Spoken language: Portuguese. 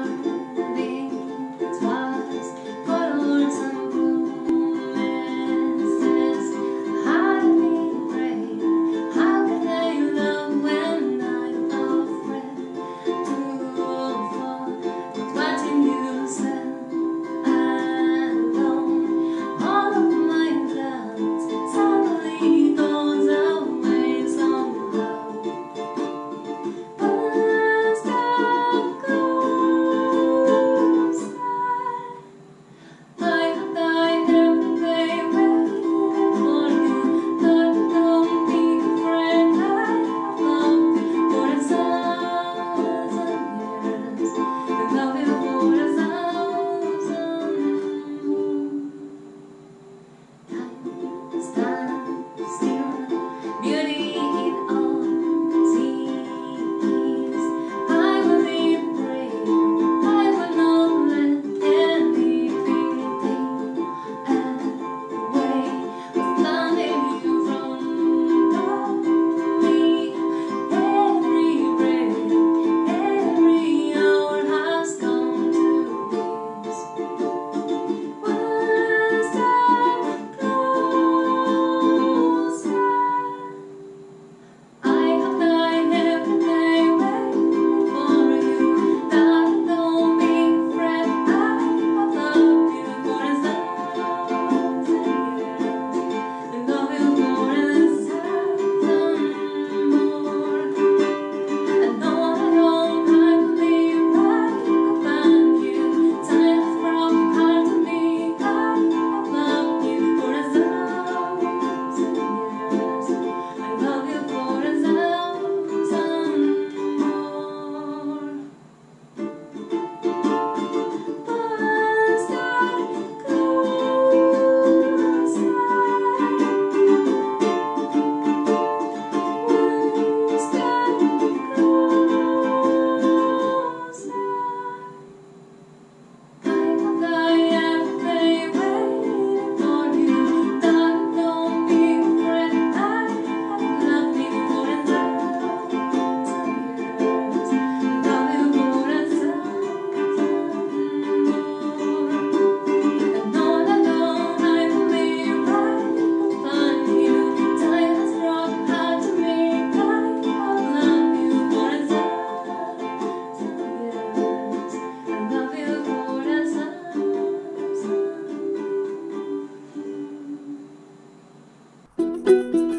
oh Música